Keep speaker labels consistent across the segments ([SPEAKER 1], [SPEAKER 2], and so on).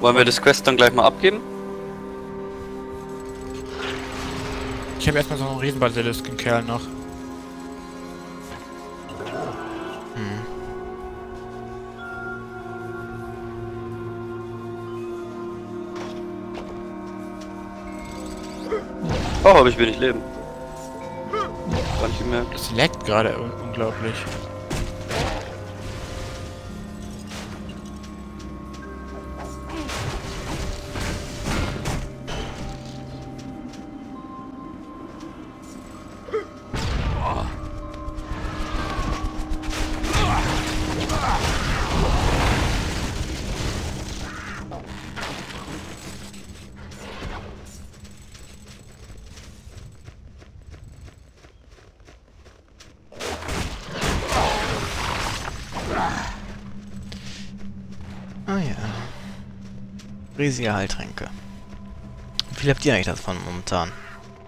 [SPEAKER 1] Wollen wir das Quest dann gleich mal abgeben?
[SPEAKER 2] Ich habe erstmal so einen Riesenbasilisken-Kerl noch.
[SPEAKER 3] Hm.
[SPEAKER 1] Oh, habe ich wenig Leben. Gar nicht gemerkt.
[SPEAKER 2] Das leckt gerade un unglaublich.
[SPEAKER 3] Riesige Heiltränke. Wie viel habt ihr eigentlich davon momentan?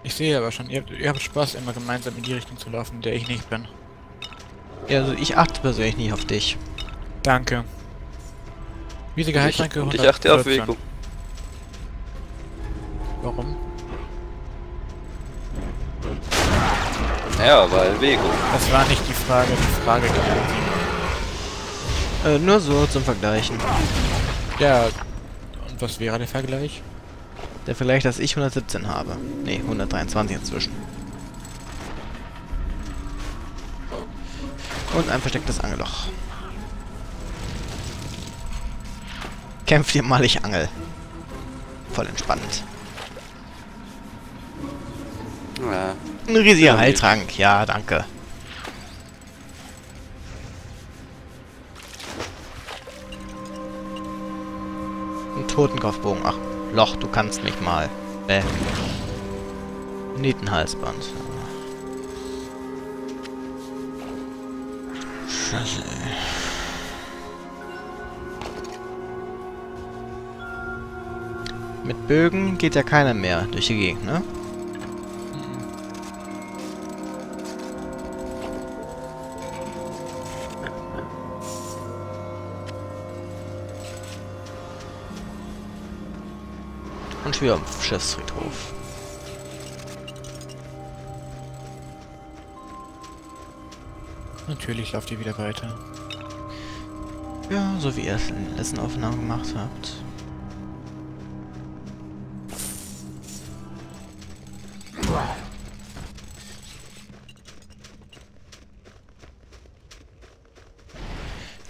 [SPEAKER 2] Ich sehe aber schon, ihr, ihr habt Spaß, immer gemeinsam in die Richtung zu laufen, in der ich nicht bin.
[SPEAKER 3] Ja, also ich achte persönlich nicht auf dich.
[SPEAKER 2] Danke. Riesige Heiltränke
[SPEAKER 1] Und ich achte auf
[SPEAKER 2] 114.
[SPEAKER 1] Vego.
[SPEAKER 2] Warum?
[SPEAKER 1] Ja, weil Vego.
[SPEAKER 2] Das war nicht die Frage, die Frage ging
[SPEAKER 3] Äh, nur so zum Vergleichen.
[SPEAKER 2] Ja, was wäre der Vergleich?
[SPEAKER 3] Der Vergleich, dass ich 117 habe. Ne, 123 inzwischen. Und ein verstecktes Angelloch. Kämpf dir mal, ich angel. Voll entspannt.
[SPEAKER 1] Ja.
[SPEAKER 3] Ein riesiger
[SPEAKER 1] Ja,
[SPEAKER 3] Heiltrank, ja, danke. Totenkopfbogen. Ach, Loch, du kannst mich mal. Bäh. Nietenhalsband. Scheiße. Mit Bögen geht ja keiner mehr durch die Gegend, ne? Wieder am Schiffsfriedhof.
[SPEAKER 2] Natürlich lauft ihr wieder weiter.
[SPEAKER 3] Ja, so wie ihr es in den letzten Aufnahmen gemacht habt.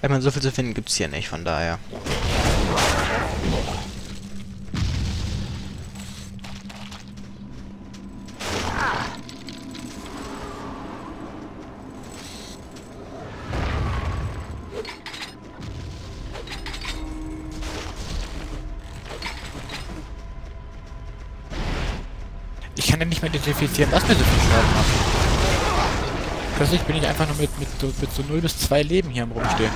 [SPEAKER 3] Ich meine, so viel zu finden gibt's hier nicht, von daher.
[SPEAKER 2] Ich kann ja nicht mehr identifizieren, was mir so viel Schaden macht. Plötzlich bin ich einfach nur mit, mit, so, mit so 0 bis 2 Leben hier am rumstehen.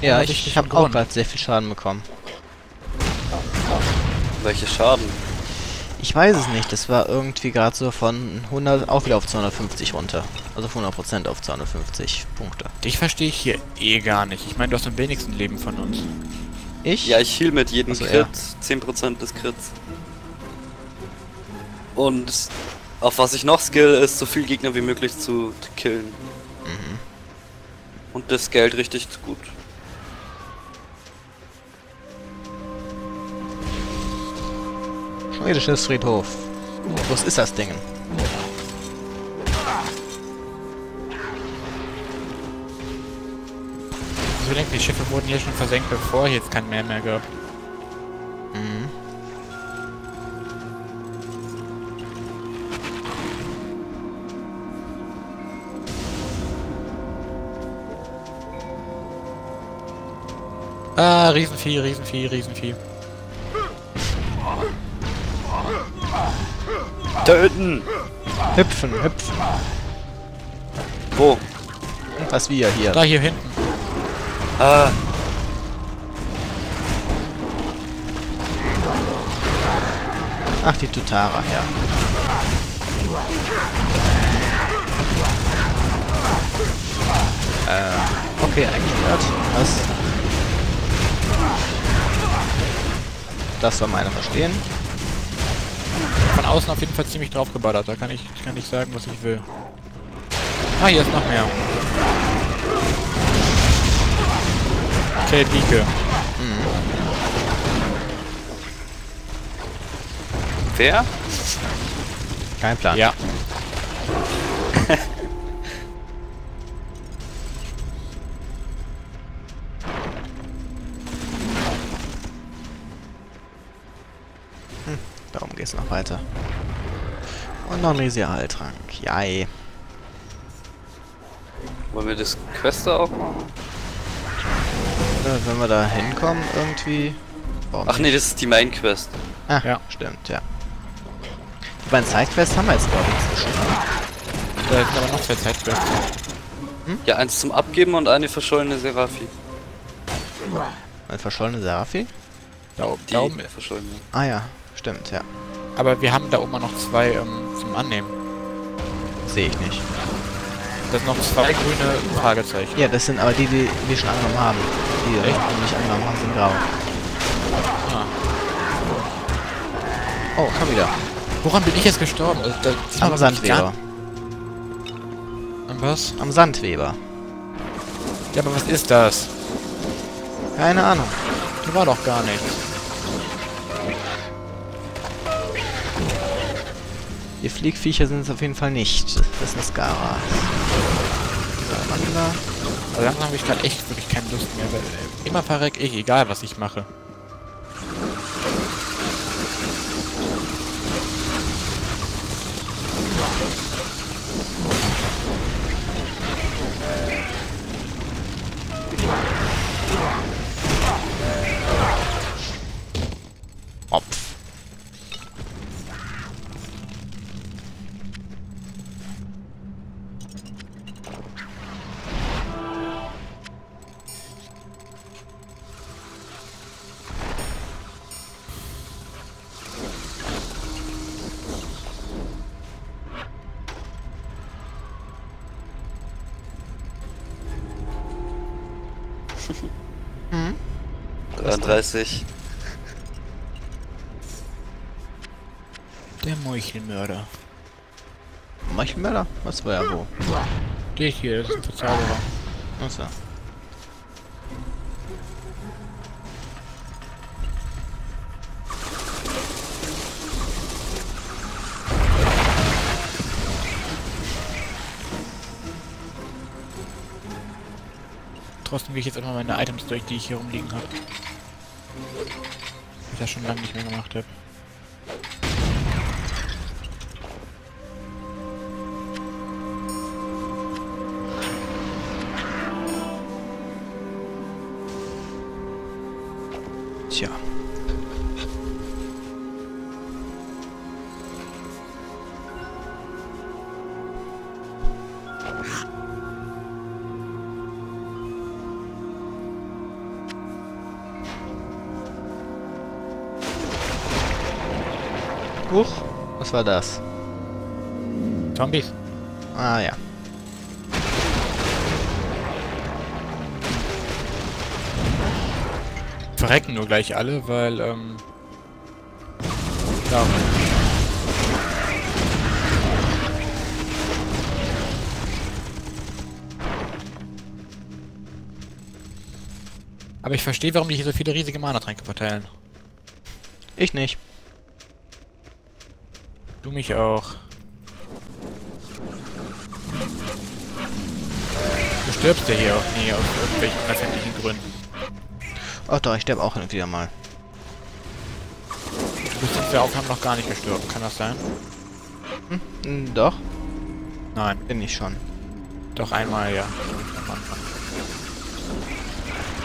[SPEAKER 3] Ja, ich,
[SPEAKER 2] ich
[SPEAKER 3] ich habe auch gerade sehr viel Schaden bekommen.
[SPEAKER 1] Welche Schaden?
[SPEAKER 3] Ich weiß es nicht, das war irgendwie gerade so von 100 auch wieder auf 250 runter. Also von 100% auf 250 Punkte.
[SPEAKER 2] Dich verstehe ich hier eh gar nicht. Ich meine, du hast am wenigsten Leben von uns.
[SPEAKER 3] Ich?
[SPEAKER 1] Ja, ich heal mit jedem
[SPEAKER 3] Ach so,
[SPEAKER 1] Crit 10% des Crits. Und auf was ich noch skill, ist so viel Gegner wie möglich zu killen.
[SPEAKER 3] Mhm.
[SPEAKER 1] Und das Geld richtig gut.
[SPEAKER 3] Schon wieder Schiffsfriedhof. Was ist das Ding?
[SPEAKER 2] Also denke, die Schiffe wurden hier schon versenkt, bevor hier jetzt kein Meer mehr gab. Ah, Riesenvieh, Riesenvieh, Riesenvieh.
[SPEAKER 1] Töten!
[SPEAKER 3] Hüpfen, hüpfen.
[SPEAKER 1] Wo?
[SPEAKER 3] Was wir hier.
[SPEAKER 2] Da hier hinten.
[SPEAKER 1] Ah,
[SPEAKER 3] Ach, die Tutara, ja. Äh, okay, eingesperrt. Was? Das soll meiner verstehen.
[SPEAKER 2] Von außen auf jeden Fall ziemlich draufgeballert. Da kann ich, kann ich sagen, was ich will. Ah, hier ist noch mehr. Okay, Pike.
[SPEAKER 1] Wer?
[SPEAKER 3] Kein Plan.
[SPEAKER 2] Ja.
[SPEAKER 3] Weiter. Und noch ein riesiger Heiltrank. Jai.
[SPEAKER 1] Wollen wir das Quest da auch machen?
[SPEAKER 3] Wenn wir da hinkommen, irgendwie. Warum
[SPEAKER 1] Ach nee, das ist die Main Quest.
[SPEAKER 3] Ah,
[SPEAKER 2] Ja.
[SPEAKER 3] stimmt, ja. Die beiden Sidequests haben wir jetzt, glaube ich, inzwischen.
[SPEAKER 2] Da sind aber noch zwei Zeitquests.
[SPEAKER 1] Ja, eins zum Abgeben und eine verschollene Seraphi.
[SPEAKER 3] Ein verschollene Seraphi?
[SPEAKER 2] Da, oben-
[SPEAKER 1] Die
[SPEAKER 2] da oben.
[SPEAKER 1] verschollene.
[SPEAKER 3] Ah ja, stimmt, ja.
[SPEAKER 2] Aber wir haben da oben noch zwei ähm, zum Annehmen.
[SPEAKER 3] Sehe ich nicht.
[SPEAKER 2] Das sind noch zwei grüne Fragezeichen.
[SPEAKER 3] Ja, das sind aber die, die wir schon angenommen haben. Die wir
[SPEAKER 2] Echt?
[SPEAKER 3] noch nicht angenommen haben, sind grau.
[SPEAKER 2] Ah.
[SPEAKER 3] Oh, schon wieder.
[SPEAKER 2] Woran bin ich jetzt gestorben? Also, da
[SPEAKER 3] Am Sandweber.
[SPEAKER 2] An was?
[SPEAKER 3] Am Sandweber.
[SPEAKER 2] Ja, aber was ist das?
[SPEAKER 3] Keine Ahnung.
[SPEAKER 2] Hier war doch gar nichts.
[SPEAKER 3] Die Fliegviecher sind es auf jeden Fall nicht. Das sind Skara. Salamander.
[SPEAKER 2] Also langsam habe ich gerade echt wirklich keine Lust mehr, immer verreck ich, egal was ich mache.
[SPEAKER 3] Hm?
[SPEAKER 1] 33.
[SPEAKER 2] Der Meuchelmörder.
[SPEAKER 3] Meuchelmörder? Was war ja wo?
[SPEAKER 2] Der hier, das ist ein Verzauberer.
[SPEAKER 3] Achso.
[SPEAKER 2] Trotzdem gehe ich jetzt immer meine Items durch, die ich hier rumliegen habe. Ich das schon lange nicht mehr gemacht habe.
[SPEAKER 3] Huch, was war das?
[SPEAKER 2] Zombies.
[SPEAKER 3] Ah ja.
[SPEAKER 2] Verrecken nur gleich alle, weil, ähm... Ja. Aber ich verstehe, warum die hier so viele riesige Mana-Tränke verteilen.
[SPEAKER 3] Ich nicht.
[SPEAKER 2] Du mich auch. Du stirbst ja hier auch nie aus irgendwelchen unerfindlichen Gründen.
[SPEAKER 3] Oh doch, ich sterbe auch hin und wieder mal.
[SPEAKER 2] Du bist in der Aufnahme noch gar nicht gestorben, kann das sein?
[SPEAKER 3] Hm, doch,
[SPEAKER 2] Nein,
[SPEAKER 3] bin ich schon.
[SPEAKER 2] doch einmal, ja.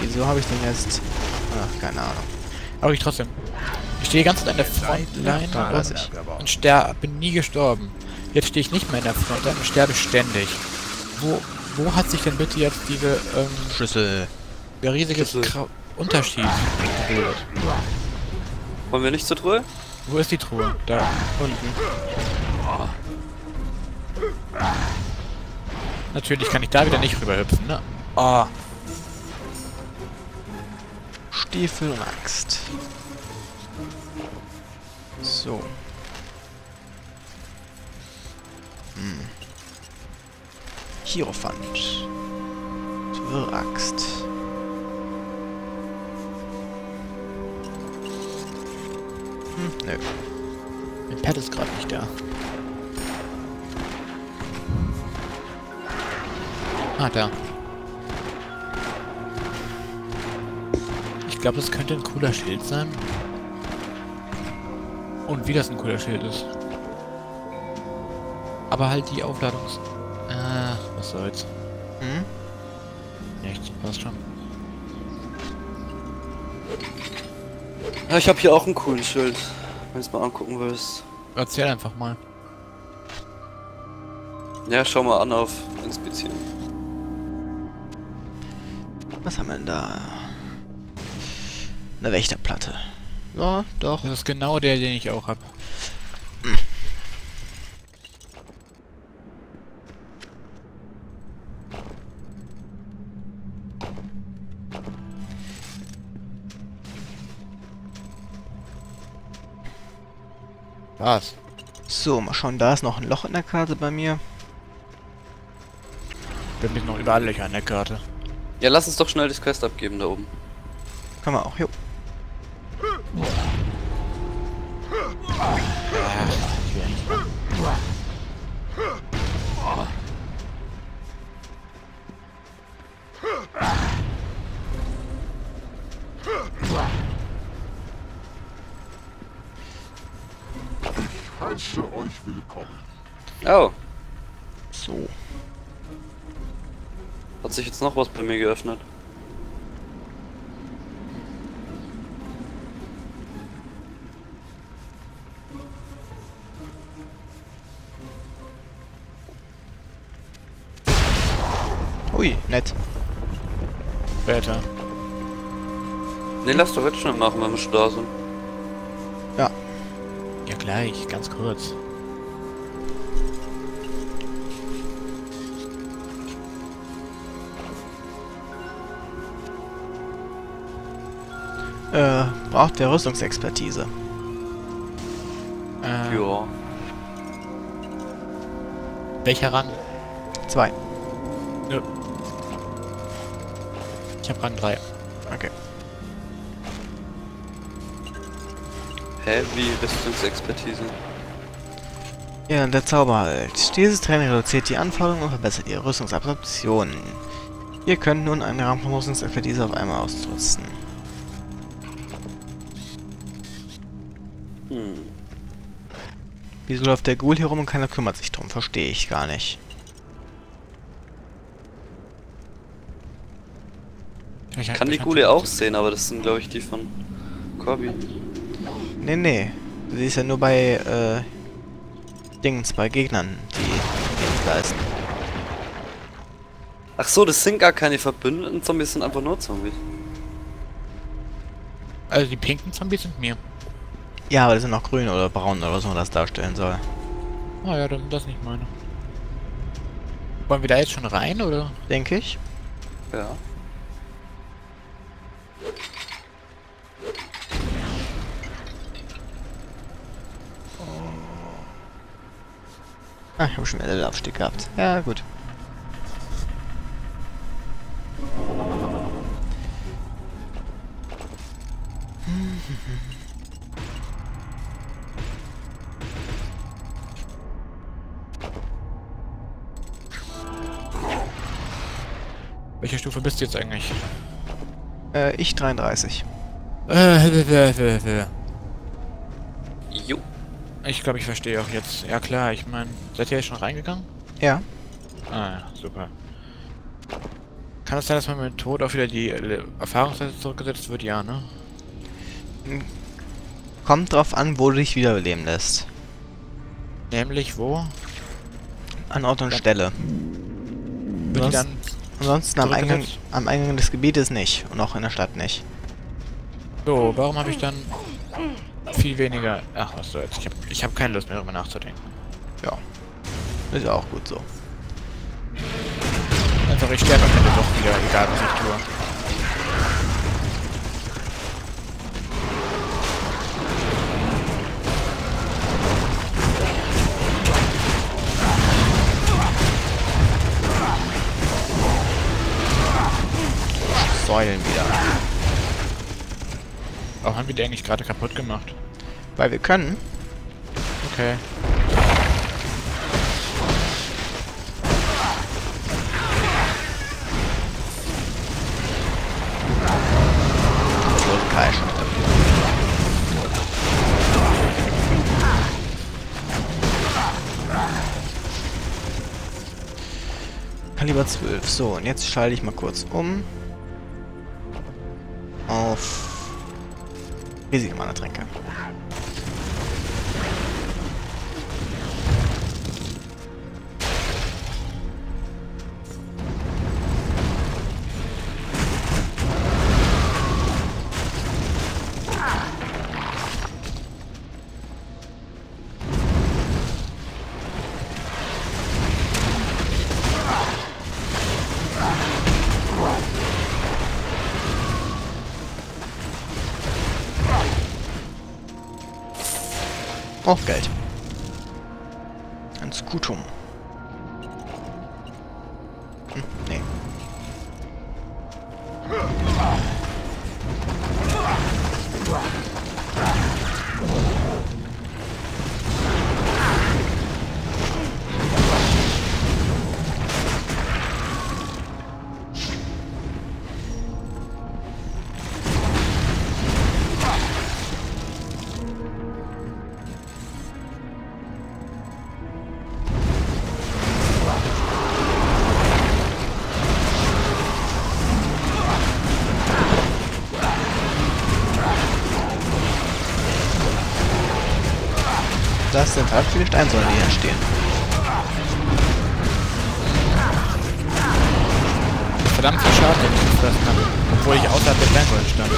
[SPEAKER 3] Wieso habe ich denn jetzt... Ach, keine Ahnung.
[SPEAKER 2] Aber ich trotzdem. Ich stehe ganz an der Frontline und, und ster bin nie gestorben. Jetzt stehe ich nicht mehr in der Frontline und sterbe ständig. Wo, wo hat sich denn bitte jetzt diese, ähm,
[SPEAKER 3] Schlüssel.
[SPEAKER 2] der riesige
[SPEAKER 1] Schlüssel.
[SPEAKER 2] Krau- Unterschied gebildet?
[SPEAKER 1] Wollen wir nicht zur Truhe?
[SPEAKER 2] Wo ist die Truhe? Da.
[SPEAKER 3] Unten.
[SPEAKER 2] Natürlich kann ich da wieder nicht rüberhüpfen, ne? Oh,
[SPEAKER 3] Stiefel und Axt. So. Hm. Hierophant. Wirraxt. Hm, nö.
[SPEAKER 2] Mein Pad ist gerade nicht da. Ah, da. Ich glaube, das könnte ein cooler Schild sein. Und wie das ein cooler Schild ist. Aber halt die Aufladungs... Ah, was soll's.
[SPEAKER 3] Hm?
[SPEAKER 2] Nichts, passt schon.
[SPEAKER 1] Ja, ich habe hier auch einen coolen Schild. Wenn du es mal angucken willst.
[SPEAKER 2] Erzähl einfach mal.
[SPEAKER 1] Ja, schau mal an auf Inspizieren.
[SPEAKER 3] Was haben wir denn da? Eine Wächterplatte. Ja, doch.
[SPEAKER 2] Das ist genau der, den ich auch hab. Was?
[SPEAKER 3] So, mal schauen, da ist noch ein Loch in der Karte bei mir.
[SPEAKER 2] Wir haben noch überall Löcher an der Karte.
[SPEAKER 1] Ja, lass uns doch schnell das Quest abgeben da oben.
[SPEAKER 3] Kann man auch, jo.
[SPEAKER 4] Heiße euch willkommen.
[SPEAKER 1] Oh,
[SPEAKER 3] So.
[SPEAKER 1] hat sich jetzt noch was bei mir geöffnet.
[SPEAKER 3] Ui, nett.
[SPEAKER 2] Später.
[SPEAKER 1] Ne, lass doch jetzt schnell machen, wenn wir schon da sind.
[SPEAKER 3] Ja.
[SPEAKER 2] Ja, gleich, ganz kurz.
[SPEAKER 3] Äh, braucht wer Rüstungsexpertise?
[SPEAKER 2] Äh,
[SPEAKER 1] Ja.
[SPEAKER 2] Welcher Rang?
[SPEAKER 3] Zwei.
[SPEAKER 2] Ich hab Rang 3.
[SPEAKER 3] Okay.
[SPEAKER 1] Hä, wie Rüstungsexpertise?
[SPEAKER 3] Ja, der Zauber halt. Dieses Training reduziert die Anforderungen und verbessert ihre Rüstungsabsorption. Ihr könnt nun eine Rang von Rüstungsexpertise auf einmal ausrüsten.
[SPEAKER 1] Hm.
[SPEAKER 3] Wieso läuft der Ghoul hier rum und keiner kümmert sich drum? Verstehe ich gar nicht.
[SPEAKER 2] Ich
[SPEAKER 1] Kann die Gule auch sehen, aber das sind glaube ich die von Corby.
[SPEAKER 3] Nee, nee. Sie ist ja nur bei, äh, Dings, bei Gegnern, die Dings leisten.
[SPEAKER 1] Ach so, das sind gar keine verbündeten Zombies, sind einfach nur Zombies.
[SPEAKER 2] Also die pinken Zombies sind mir.
[SPEAKER 3] Ja, aber die sind noch grün oder braun oder was man das darstellen soll.
[SPEAKER 2] Ah ja, dann das nicht meine. Wollen wir da jetzt schon rein, oder?
[SPEAKER 3] Denke ich.
[SPEAKER 1] Ja.
[SPEAKER 3] Ah, ich habe schon wieder Levelabstieg gehabt. Ja, gut.
[SPEAKER 2] Welche Stufe bist du jetzt eigentlich?
[SPEAKER 3] Äh, ich 33.
[SPEAKER 2] Äh,
[SPEAKER 1] Jo.
[SPEAKER 2] Ich glaube, ich verstehe auch jetzt. Ja klar, ich meine, seid ihr jetzt schon reingegangen?
[SPEAKER 3] Ja.
[SPEAKER 2] Ah, ja, super. Kann es sein, dass man mit Tod auch wieder die äh, Erfahrungsseite zurückgesetzt wird? Ja, ne?
[SPEAKER 3] Kommt drauf an, wo du dich wiederbeleben lässt.
[SPEAKER 2] Nämlich wo?
[SPEAKER 3] An Ort und
[SPEAKER 2] Ja.
[SPEAKER 3] Stelle.
[SPEAKER 2] Wird dann...
[SPEAKER 3] Ansonsten am Eingang, am Eingang des Gebietes nicht. Und auch in der Stadt nicht.
[SPEAKER 2] So, warum habe ich dann viel weniger... Ach, was soll's. Ich habe ich hab keine Lust mehr darüber nachzudenken.
[SPEAKER 3] Ja. Ist ja auch gut so.
[SPEAKER 2] Einfach, ich sterbe am Ende doch wieder, egal was ich tue. Haben wir die eigentlich gerade kaputt gemacht?
[SPEAKER 3] Weil wir können.
[SPEAKER 2] Okay.
[SPEAKER 3] Kaliber 12. So, und jetzt schalte ich mal kurz um. Auf riesige Mana-Tränke. Auf Geld. Ein Skutum. Hm, nee. Das sind halt viele Steinsäulen, die hier stehen.
[SPEAKER 2] Verdammt viel Schaden, den ich gefressen habe. Obwohl ich außerhalb der Fernrolle stand.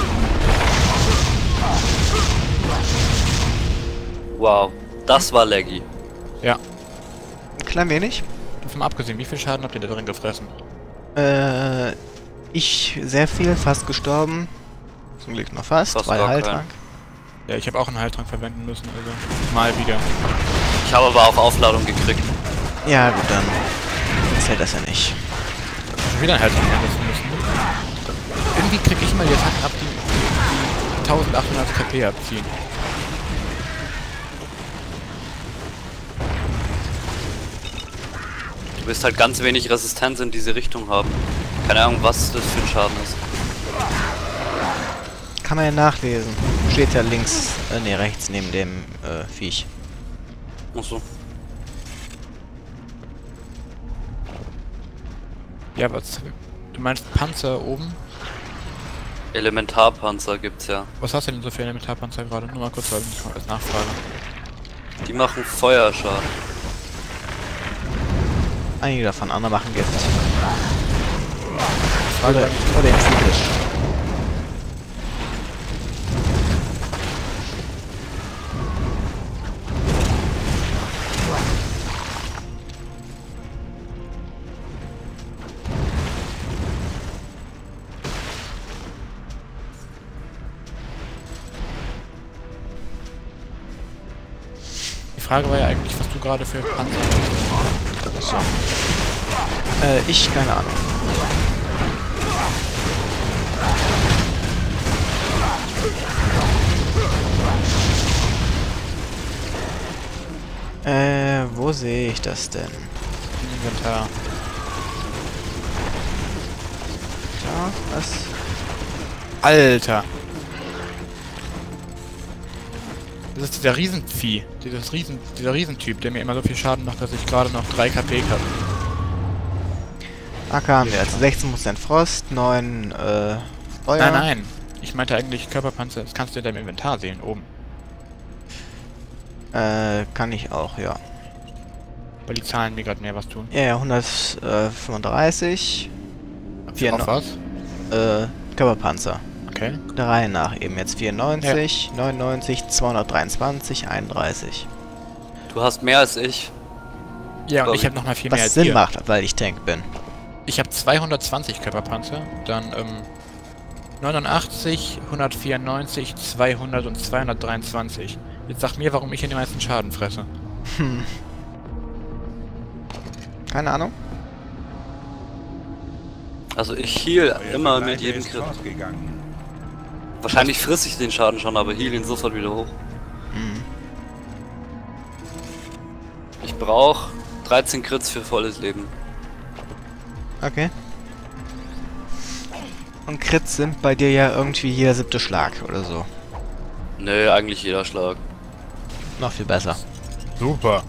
[SPEAKER 1] Wow, das war laggy.
[SPEAKER 2] Ja.
[SPEAKER 3] Ein klein wenig.
[SPEAKER 2] Davon abgesehen, wie viel Schaden habt ihr da drin gefressen?
[SPEAKER 3] Äh, ich sehr viel, fast gestorben. Zum Glück noch fast,
[SPEAKER 1] Fast
[SPEAKER 3] weil Heiltrank.
[SPEAKER 2] Ja, ich habe auch einen Heiltrank verwenden müssen, also mal wieder.
[SPEAKER 1] Ich habe aber auch Aufladung gekriegt.
[SPEAKER 3] Ja, gut, dann zählt das ja nicht.
[SPEAKER 2] Schon wieder einen Heiltrank verwenden müssen. Irgendwie krieg ich immer die Attacken ab, die, die 1800 KP abziehen.
[SPEAKER 1] Du wirst halt ganz wenig Resistenz in diese Richtung haben. Keine Ahnung, was das für ein Schaden ist.
[SPEAKER 3] Kann man ja nachlesen. Steht ja links, äh, nee, rechts neben dem äh, Viech.
[SPEAKER 1] Achso.
[SPEAKER 2] Ja, was? Du meinst Panzer oben?
[SPEAKER 1] Elementarpanzer gibt's ja.
[SPEAKER 2] Was hast du denn so für Elementarpanzer gerade? Nur mal kurz, weil ich mal als Nachfrage.
[SPEAKER 1] Die machen Feuerschaden.
[SPEAKER 3] Einige davon, andere machen Gift. Oder, oder empfindlich.
[SPEAKER 2] Die Frage war ja eigentlich, was du gerade für Panzer hast.
[SPEAKER 3] So. Äh, ich, keine Ahnung. Äh, wo sehe ich das denn?
[SPEAKER 2] im Inventar.
[SPEAKER 3] Da, was?
[SPEAKER 2] Alter! Das ist dieser Riesenvieh. Dieses Riesen, dieser Riesentyp, der mir immer so viel Schaden macht, dass ich gerade noch 3 KP habe.
[SPEAKER 3] AK haben wir jetzt 16% Frost, 9 äh, Feuer.
[SPEAKER 2] Nein, nein. Ich meinte eigentlich Körperpanzer. Das kannst du in deinem Inventar sehen, oben.
[SPEAKER 3] Äh, kann ich auch, ja.
[SPEAKER 2] Weil die Zahlen mir gerade mehr was tun.
[SPEAKER 3] Ja, ja, 135. Vier
[SPEAKER 2] Auf was?
[SPEAKER 3] Äh, Körperpanzer.
[SPEAKER 2] Okay.
[SPEAKER 3] Der Reihe nach eben jetzt 94, 99, 223, 31.
[SPEAKER 1] Du hast mehr als ich.
[SPEAKER 2] Ja, und ich habe nochmal viel mehr
[SPEAKER 3] Was
[SPEAKER 2] als
[SPEAKER 3] Sinn
[SPEAKER 2] ihr.
[SPEAKER 3] macht, weil ich Tank bin.
[SPEAKER 2] Ich habe 220 Körperpanzer, dann ähm, 89, 194, 200 und 223. Jetzt sag mir, warum ich hier den meisten Schaden fresse.
[SPEAKER 3] Hm. Keine Ahnung.
[SPEAKER 1] Also ich heal immer mit jedem
[SPEAKER 4] fortgegangen.
[SPEAKER 1] Wahrscheinlich friss ich den Schaden schon, aber heal ihn sofort wieder hoch.
[SPEAKER 3] Mhm.
[SPEAKER 1] Ich brauche 13 Crits für volles Leben.
[SPEAKER 3] Okay. Und Crits sind bei dir ja irgendwie jeder siebte Schlag oder so.
[SPEAKER 1] Nö, eigentlich jeder Schlag.
[SPEAKER 3] Noch viel besser.
[SPEAKER 2] Super.